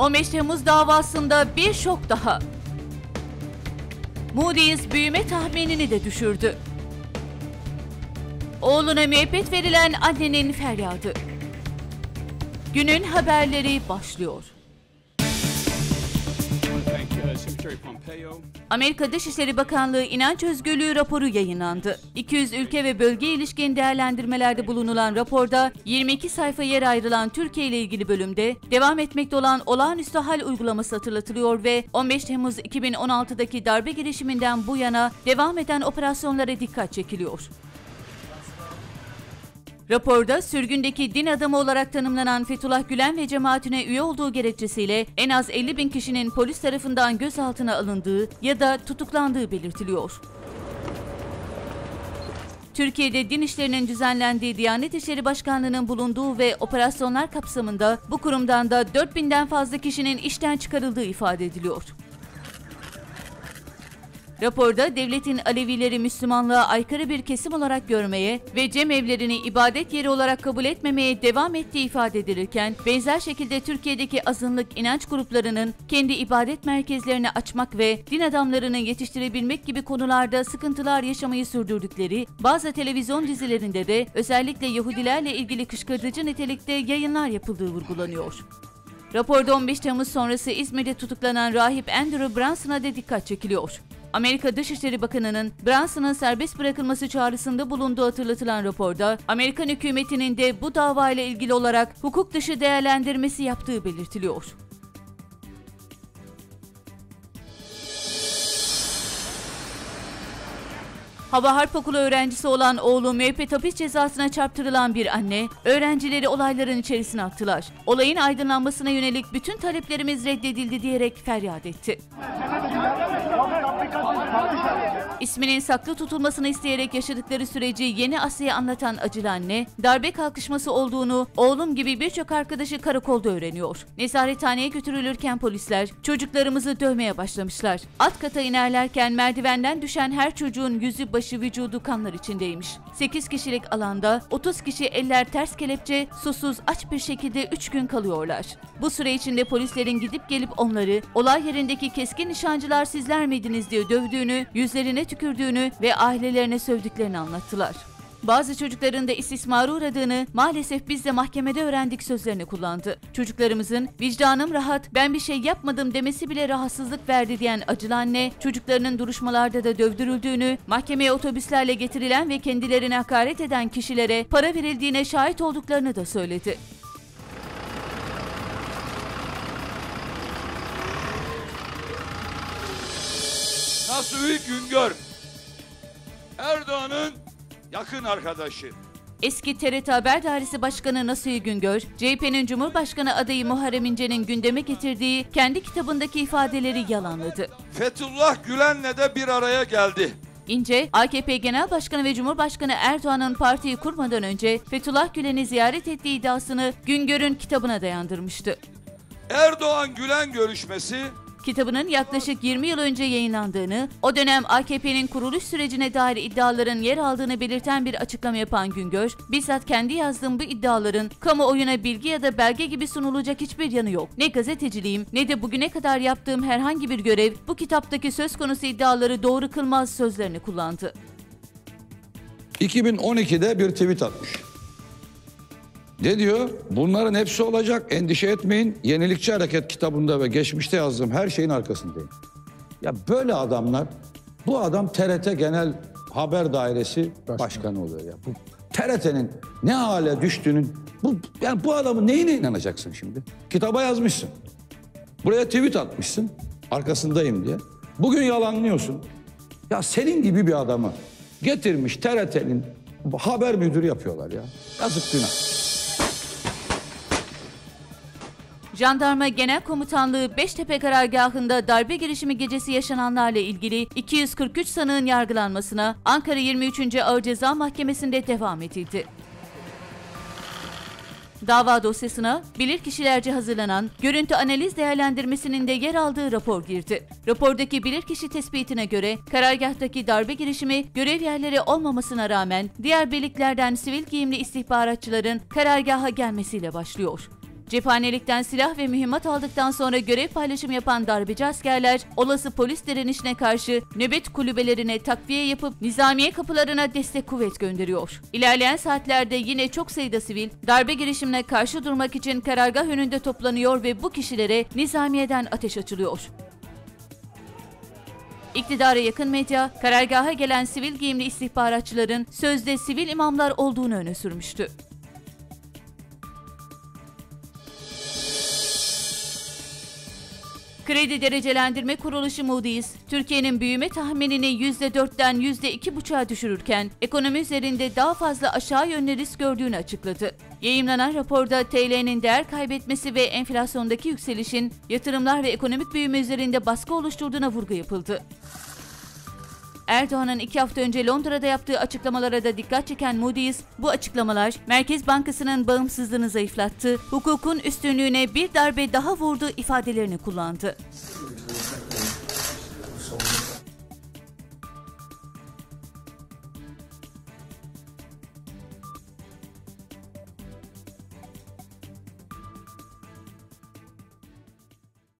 15 Temmuz davasında bir şok daha. Moody's büyüme tahminini de düşürdü. Oğluna müebbet verilen annenin feryadı. Günün haberleri başlıyor. Amerika Dışişleri Bakanlığı inanç özgürlüğü raporu yayınlandı. 200 ülke ve bölge ilişkin değerlendirmelerde bulunulan raporda 22 sayfa yer ayrılan Türkiye ile ilgili bölümde devam etmekte olan olağanüstü hal uygulaması hatırlatılıyor ve 15 Temmuz 2016'daki darbe girişiminden bu yana devam eden operasyonlara dikkat çekiliyor. Raporda sürgündeki din adamı olarak tanımlanan Fethullah Gülen ve cemaatine üye olduğu gerekçesiyle en az 50 bin kişinin polis tarafından gözaltına alındığı ya da tutuklandığı belirtiliyor. Türkiye'de din işlerinin düzenlendiği Diyanet İşleri Başkanlığı'nın bulunduğu ve operasyonlar kapsamında bu kurumdan da 4000'den fazla kişinin işten çıkarıldığı ifade ediliyor. Raporda devletin Alevileri Müslümanlığa aykırı bir kesim olarak görmeye ve cemevlerini ibadet yeri olarak kabul etmemeye devam ettiği ifade edilirken, benzer şekilde Türkiye'deki azınlık inanç gruplarının kendi ibadet merkezlerini açmak ve din adamlarını yetiştirebilmek gibi konularda sıkıntılar yaşamayı sürdürdükleri, bazı televizyon dizilerinde de özellikle Yahudilerle ilgili kışkırtıcı nitelikte yayınlar yapıldığı vurgulanıyor. Raporda 15 Temmuz sonrası İzmir'de tutuklanan rahip Andrew Brunson'a da dikkat çekiliyor. Amerika Dışişleri Bakanı'nın Brunson'ın serbest bırakılması çağrısında bulunduğu hatırlatılan raporda, Amerikan hükümetinin de bu davayla ilgili olarak hukuk dışı değerlendirmesi yaptığı belirtiliyor. Hava Harp Okulu öğrencisi olan oğlu müebbet hapis cezasına çarptırılan bir anne, öğrencileri olayların içerisine attılar. Olayın aydınlanmasına yönelik bütün taleplerimiz reddedildi diyerek feryat etti. İsminin saklı tutulmasını isteyerek yaşadıkları süreci yeni Asya'ya anlatan acılı anne, darbe kalkışması olduğunu oğlum gibi birçok arkadaşı karakolda öğreniyor. Nezarethaneye götürülürken polisler çocuklarımızı dövmeye başlamışlar. Alt kata inerlerken merdivenden düşen her çocuğun yüzü başı vücudu kanlar içindeymiş. 8 kişilik alanda 30 kişi eller ters kelepçe susuz aç bir şekilde 3 gün kalıyorlar. Bu süre içinde polislerin gidip gelip onları olay yerindeki keskin nişancılar sizler miydiniz diye dövdüğünü, yüzlerine tükürdüğünü ve ailelerine sövdüklerini anlattılar. Bazı çocukların da istismara uğradığını maalesef biz de mahkemede öğrendik sözlerini kullandı. Çocuklarımızın vicdanım rahat ben bir şey yapmadım demesi bile rahatsızlık verdi diyen acılı anne çocuklarının duruşmalarda da dövdürüldüğünü, mahkemeye otobüslerle getirilen ve kendilerine hakaret eden kişilere para verildiğine şahit olduklarını da söyledi. Nasuhi Güngör, Erdoğan'ın yakın arkadaşı. Eski TRT Haber Dairesi Başkanı Nasuhi Güngör, CHP'nin Cumhurbaşkanı adayı Muharrem İnce'nin gündeme getirdiği kendi kitabındaki ifadeleri yalanladı. Fethullah Gülen'le de bir araya geldi. İnce, AKP Genel Başkanı ve Cumhurbaşkanı Erdoğan'ın partiyi kurmadan önce Fethullah Gülen'i ziyaret ettiği iddiasını Güngör'ün kitabına dayandırmıştı. Erdoğan Gülen görüşmesi Kitabının yaklaşık 20 yıl önce yayınlandığını, o dönem AKP'nin kuruluş sürecine dair iddiaların yer aldığını belirten bir açıklama yapan Güngör, bizzat kendi yazdığım bu iddiaların kamuoyuna bilgi ya da belge gibi sunulacak hiçbir yanı yok. Ne gazeteciliğim ne de bugüne kadar yaptığım herhangi bir görev bu kitaptaki söz konusu iddiaları doğru kılmaz sözlerini kullandı. 2012'de bir tweet atmış. Ne diyor? Bunların hepsi olacak. Endişe etmeyin. Yenilikçi Hareket kitabında ve geçmişte yazdığım her şeyin arkasındayım. Ya böyle adamlar, bu adam TRT Genel Haber Dairesi Başkanı oluyor ya. Bu TRT'nin ne hale düştüğünün, bu yani bu adamın neyine inanacaksın şimdi? Kitaba yazmışsın. Buraya tweet atmışsın. Arkasındayım diye. Bugün yalanlıyorsun. Ya senin gibi bir adamı getirmiş TRT'nin haber müdürü yapıyorlar ya. Yazık günah. Jandarma Genel Komutanlığı Beştepe karargahında darbe girişimi gecesi yaşananlarla ilgili 243 sanığın yargılanmasına Ankara 23. Ağır Ceza Mahkemesi'nde devam edildi. Dava dosyasına bilirkişilerce hazırlanan görüntü analiz değerlendirmesinin de yer aldığı rapor girdi. Rapordaki bilirkişi tespitine göre karargahtaki darbe girişimi görev yerleri olmamasına rağmen diğer birliklerden sivil giyimli istihbaratçıların karargaha gelmesiyle başlıyor. Cephanelikten silah ve mühimmat aldıktan sonra görev paylaşım yapan darbeci askerler olası polis direnişine karşı nöbet kulübelerine takviye yapıp nizamiye kapılarına destek kuvvet gönderiyor. İlerleyen saatlerde yine çok sayıda sivil darbe girişimine karşı durmak için karargah önünde toplanıyor ve bu kişilere nizamiyeden ateş açılıyor. İktidara yakın medya, karargaha gelen sivil giyimli istihbaratçıların sözde sivil imamlar olduğunu öne sürmüştü. Kredi Derecelendirme Kuruluşu Moody's, Türkiye'nin büyüme tahminini %4'ten %2,5'a düşürürken ekonomi üzerinde daha fazla aşağı yönlü risk gördüğünü açıkladı. Yayımlanan raporda TL'nin değer kaybetmesi ve enflasyondaki yükselişin yatırımlar ve ekonomik büyüme üzerinde baskı oluşturduğuna vurgu yapıldı. Erdoğan'ın iki hafta önce Londra'da yaptığı açıklamalara da dikkat çeken Moody's, bu açıklamalar Merkez Bankası'nın bağımsızlığını zayıflattı, hukukun üstünlüğüne bir darbe daha vurdu ifadelerini kullandı.